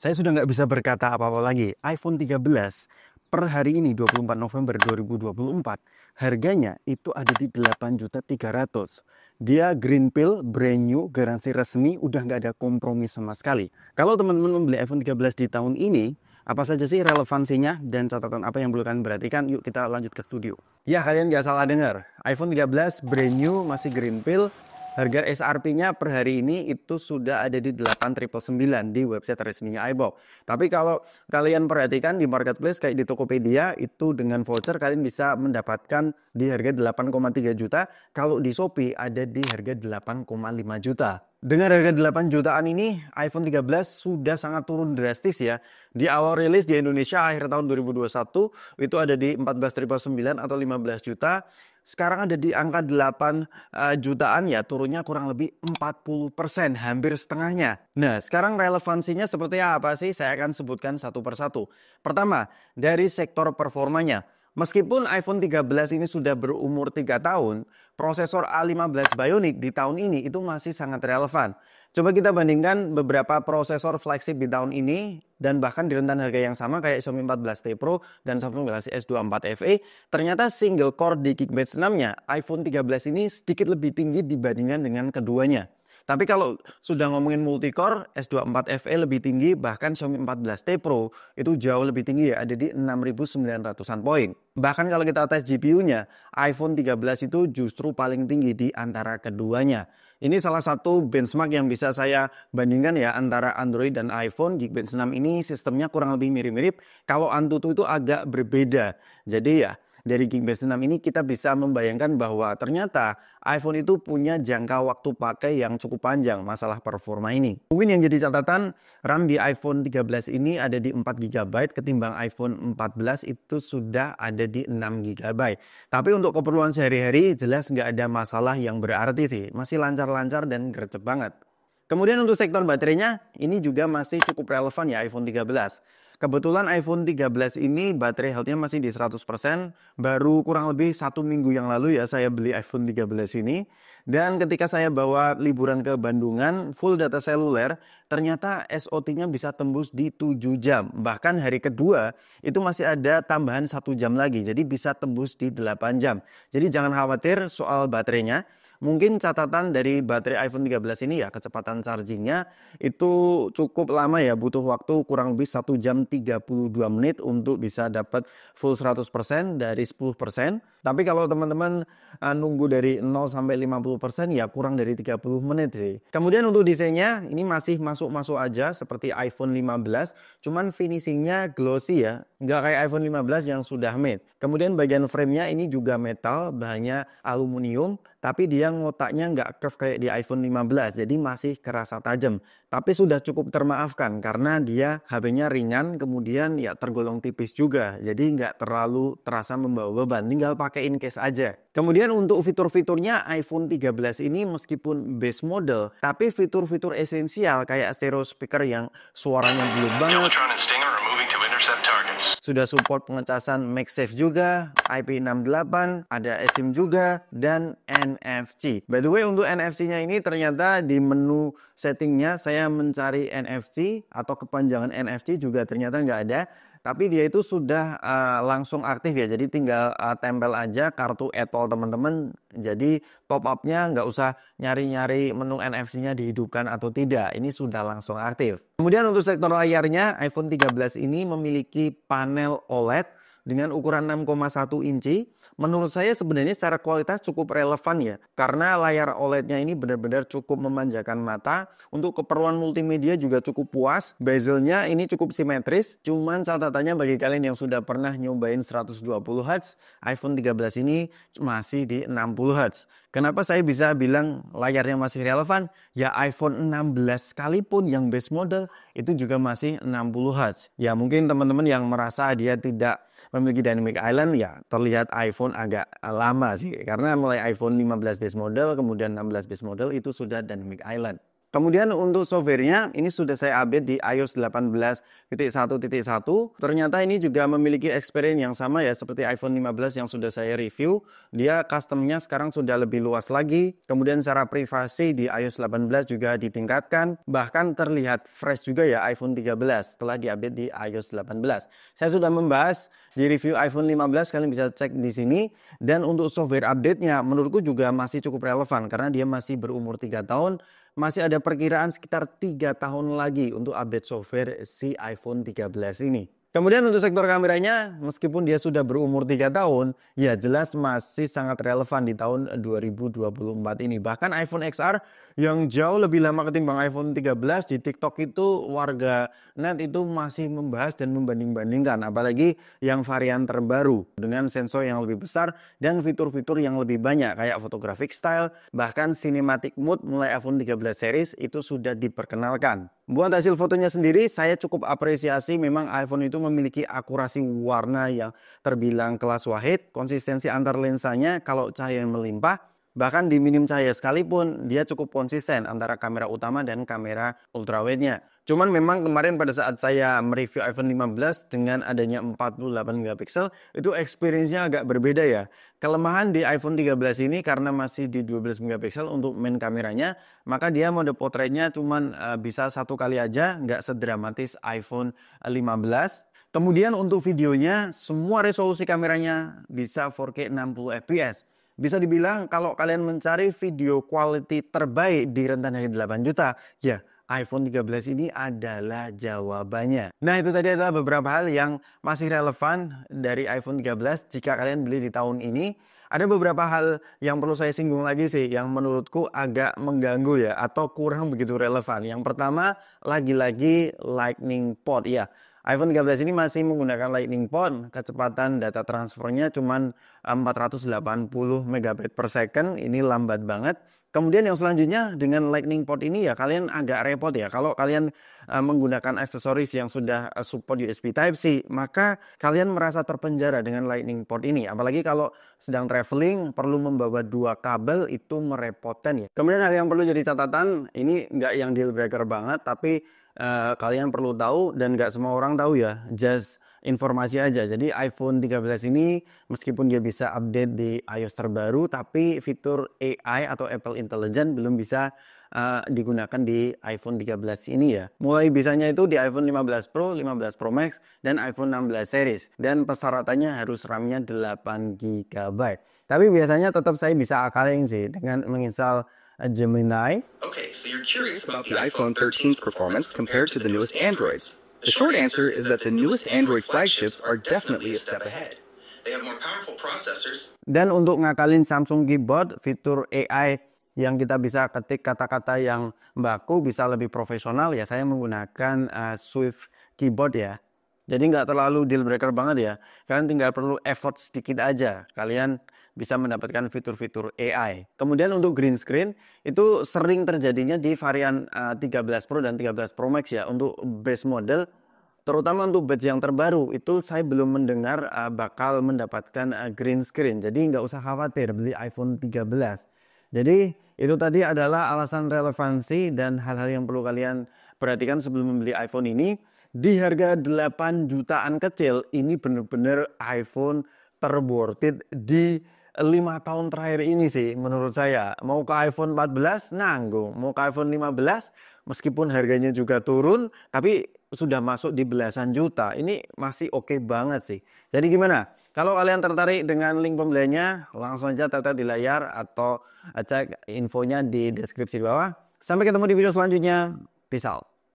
Saya sudah nggak bisa berkata apa-apa lagi. iPhone 13 per hari ini 24 November 2024 harganya itu ada di 8.300. Dia green pill, brand new, garansi resmi, udah nggak ada kompromi sama sekali. Kalau teman-teman membeli iPhone 13 di tahun ini, apa saja sih relevansinya dan catatan apa yang perlu kalian perhatikan? Yuk kita lanjut ke studio. Ya kalian nggak salah dengar, iPhone 13 brand new masih green pill, Harga SRP-nya per hari ini itu sudah ada di 8.999 di website resminya iBox. Tapi kalau kalian perhatikan di marketplace kayak di Tokopedia itu dengan voucher kalian bisa mendapatkan di harga 8,3 juta. Kalau di Shopee ada di harga 8,5 juta. Dengan harga 8 jutaan ini, iPhone 13 sudah sangat turun drastis ya. Di awal rilis di Indonesia akhir tahun 2021 itu ada di 14.999 atau 15 juta sekarang ada di angka 8 uh, eh, jutaan ya turunnya kurang lebih 40% hampir setengahnya. Nah sekarang relevansinya seperti apa sih saya akan sebutkan satu persatu. Pertama dari sektor performanya. Meskipun iPhone 13 ini sudah berumur 3 tahun, prosesor A15 Bionic di tahun ini itu masih sangat relevan. Coba kita bandingkan beberapa prosesor flagship di tahun ini dan bahkan di rentan harga yang sama kayak Xiaomi 14T Pro dan Samsung Galaxy S24 FE, ternyata single core di Geekbench 6-nya iPhone 13 ini sedikit lebih tinggi dibandingkan dengan keduanya. Tapi kalau sudah ngomongin multicore, S24 FE lebih tinggi, bahkan Xiaomi 14T Pro itu jauh lebih tinggi ya, ada di 6900-an poin. Bahkan kalau kita tes GPU-nya, iPhone 13 itu justru paling tinggi di antara keduanya. Ini salah satu benchmark yang bisa saya bandingkan ya antara Android dan iPhone. Geekbench 6 ini sistemnya kurang lebih mirip-mirip. Kalau Antutu itu agak berbeda. Jadi ya dari Geekbench 6 ini kita bisa membayangkan bahwa ternyata iPhone itu punya jangka waktu pakai yang cukup panjang masalah performa ini. Mungkin yang jadi catatan RAM di iPhone 13 ini ada di 4 GB ketimbang iPhone 14 itu sudah ada di 6 GB. Tapi untuk keperluan sehari-hari jelas nggak ada masalah yang berarti sih. Masih lancar-lancar dan gercep banget. Kemudian untuk sektor baterainya, ini juga masih cukup relevan ya iPhone 13. Kebetulan iPhone 13 ini baterai health-nya masih di 100%. Baru kurang lebih satu minggu yang lalu ya saya beli iPhone 13 ini. Dan ketika saya bawa liburan ke Bandungan, full data seluler, ternyata SOT-nya bisa tembus di 7 jam. Bahkan hari kedua itu masih ada tambahan satu jam lagi. Jadi bisa tembus di 8 jam. Jadi jangan khawatir soal baterainya. Mungkin catatan dari baterai iPhone 13 ini ya kecepatan chargingnya itu cukup lama ya butuh waktu kurang lebih 1 jam 32 menit untuk bisa dapat full 100% dari 10%. Tapi kalau teman-teman uh, nunggu dari 0 sampai 50% ya kurang dari 30 menit sih. Kemudian untuk desainnya ini masih masuk-masuk aja seperti iPhone 15, cuman finishingnya glossy ya, nggak kayak iPhone 15 yang sudah matte. Kemudian bagian framenya ini juga metal, bahannya aluminium, tapi dia ngotaknya nggak curve kayak di iPhone 15, jadi masih kerasa tajam. Tapi sudah cukup termaafkan karena dia HP-nya ringan, kemudian ya tergolong tipis juga, jadi nggak terlalu terasa membawa beban, tinggal pakaiin case aja. Kemudian untuk fitur-fiturnya iPhone 13 ini meskipun base model, tapi fitur-fitur esensial kayak stereo speaker yang suaranya belum banget, sudah support pengecasan MagSafe juga, IP68, ada eSIM juga, dan NFC. By the way untuk NFC-nya ini ternyata di menu settingnya saya mencari NFC atau kepanjangan NFC juga ternyata nggak ada tapi dia itu sudah uh, langsung aktif ya. Jadi tinggal uh, tempel aja kartu etol teman-teman. Jadi top upnya nggak usah nyari-nyari menu NFC-nya dihidupkan atau tidak. Ini sudah langsung aktif. Kemudian untuk sektor layarnya iPhone 13 ini memiliki panel OLED dengan ukuran 6,1 inci, menurut saya sebenarnya secara kualitas cukup relevan ya. Karena layar OLED-nya ini benar-benar cukup memanjakan mata. Untuk keperluan multimedia juga cukup puas. Bezelnya ini cukup simetris. Cuman catatannya bagi kalian yang sudah pernah nyobain 120 Hz, iPhone 13 ini masih di 60 Hz. Kenapa saya bisa bilang layarnya masih relevan? Ya iPhone 16 sekalipun yang base model itu juga masih 60 Hz. Ya mungkin teman-teman yang merasa dia tidak memiliki dynamic island ya terlihat iPhone agak lama sih. Karena mulai iPhone 15 base model kemudian 16 base model itu sudah dynamic island. Kemudian untuk softwarenya ini sudah saya update di iOS 18.1.1. Ternyata ini juga memiliki experience yang sama ya seperti iPhone 15 yang sudah saya review. Dia customnya sekarang sudah lebih luas lagi. Kemudian secara privasi di iOS 18 juga ditingkatkan. Bahkan terlihat fresh juga ya iPhone 13 setelah diupdate di iOS 18. Saya sudah membahas di review iPhone 15 kalian bisa cek di sini. Dan untuk software update-nya menurutku juga masih cukup relevan karena dia masih berumur 3 tahun masih ada perkiraan sekitar tiga tahun lagi untuk update software si iPhone 13 ini. Kemudian untuk sektor kameranya, meskipun dia sudah berumur 3 tahun, ya jelas masih sangat relevan di tahun 2024 ini. Bahkan iPhone XR yang jauh lebih lama ketimbang iPhone 13 di TikTok itu warga net itu masih membahas dan membanding-bandingkan. Apalagi yang varian terbaru dengan sensor yang lebih besar dan fitur-fitur yang lebih banyak kayak photographic style, bahkan cinematic mode mulai iPhone 13 series itu sudah diperkenalkan. Buat hasil fotonya sendiri, saya cukup apresiasi memang iPhone itu memiliki akurasi warna yang terbilang kelas wahid, konsistensi antar lensanya kalau cahaya melimpah, bahkan di minim cahaya sekalipun dia cukup konsisten antara kamera utama dan kamera ultrawide-nya. Cuman memang kemarin pada saat saya mereview iPhone 15 dengan adanya 48 megapiksel itu experience-nya agak berbeda ya. Kelemahan di iPhone 13 ini karena masih di 12 megapiksel untuk main kameranya, maka dia mode portraitnya cuman uh, bisa satu kali aja, nggak sedramatis iPhone 15. Kemudian untuk videonya, semua resolusi kameranya bisa 4K 60 fps. Bisa dibilang kalau kalian mencari video quality terbaik di rentan harga 8 juta, ya iPhone 13 ini adalah jawabannya. Nah itu tadi adalah beberapa hal yang masih relevan dari iPhone 13 jika kalian beli di tahun ini. Ada beberapa hal yang perlu saya singgung lagi sih yang menurutku agak mengganggu ya atau kurang begitu relevan. Yang pertama lagi-lagi lightning port ya iPhone 13 ini masih menggunakan Lightning Port, kecepatan data transfernya cuma 480 megabit per second, ini lambat banget. Kemudian yang selanjutnya dengan Lightning Port ini ya kalian agak repot ya. Kalau kalian uh, menggunakan aksesoris yang sudah uh, support USB Type-C, maka kalian merasa terpenjara dengan Lightning Port ini. Apalagi kalau sedang traveling perlu membawa dua kabel itu merepotkan ya. Kemudian hal yang perlu jadi catatan, ini nggak yang deal breaker banget, tapi uh, kalian perlu tahu dan nggak semua orang tahu ya. Just informasi aja. Jadi iPhone 13 ini meskipun dia bisa update di iOS terbaru, tapi fitur AI atau Apple Intelligence belum bisa uh, digunakan di iPhone 13 ini ya. Mulai bisanya itu di iPhone 15 Pro, 15 Pro Max, dan iPhone 16 series. Dan persyaratannya harus RAM-nya 8 GB. Tapi biasanya tetap saya bisa akalin sih dengan menginstal Gemini. Okay, so you're curious about the iPhone 13's performance compared to the newest Androids. The short answer is that the newest Android flagships are definitely a step ahead. They have more powerful processors. Dan untuk ngakalin Samsung keyboard, fitur AI yang kita bisa ketik kata-kata yang baku bisa lebih profesional ya saya menggunakan uh, Swift keyboard ya. Jadi nggak terlalu deal breaker banget ya. Kalian tinggal perlu effort sedikit aja. Kalian bisa mendapatkan fitur-fitur AI. Kemudian untuk green screen itu sering terjadinya di varian uh, eh, 13 Pro dan 13 Pro Max ya untuk base model terutama untuk batch yang terbaru itu saya belum mendengar uh, bakal mendapatkan uh, green screen. Jadi nggak usah khawatir beli iPhone 13. Jadi itu tadi adalah alasan relevansi dan hal-hal yang perlu kalian perhatikan sebelum membeli iPhone ini. Di harga 8 jutaan kecil ini benar-benar iPhone terworth di lima tahun terakhir ini sih menurut saya. Mau ke iPhone 14 nanggung. Mau ke iPhone 15 meskipun harganya juga turun tapi sudah masuk di belasan juta. Ini masih oke okay banget sih. Jadi gimana? Kalau kalian tertarik dengan link pembeliannya langsung aja tetap di layar atau cek infonya di deskripsi di bawah. Sampai ketemu di video selanjutnya. Peace out